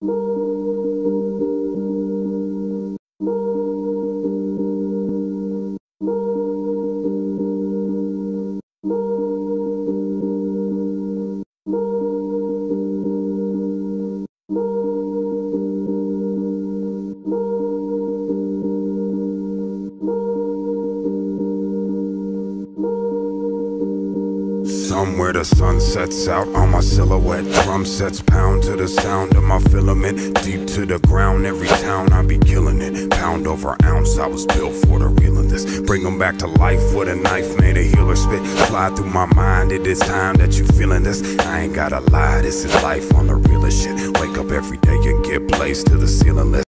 Thank you. Somewhere the sun sets out on my silhouette. Drum sets pound to the sound of my filament. Deep to the ground, every town I be killing it. Pound over ounce, I was built for the real this. Bring 'em back to life with a knife, made a healer spit. Fly through my mind, it is time that you feeling this. I ain't gotta lie, this is life on the realest shit. Wake up every day and get placed to the ceiling.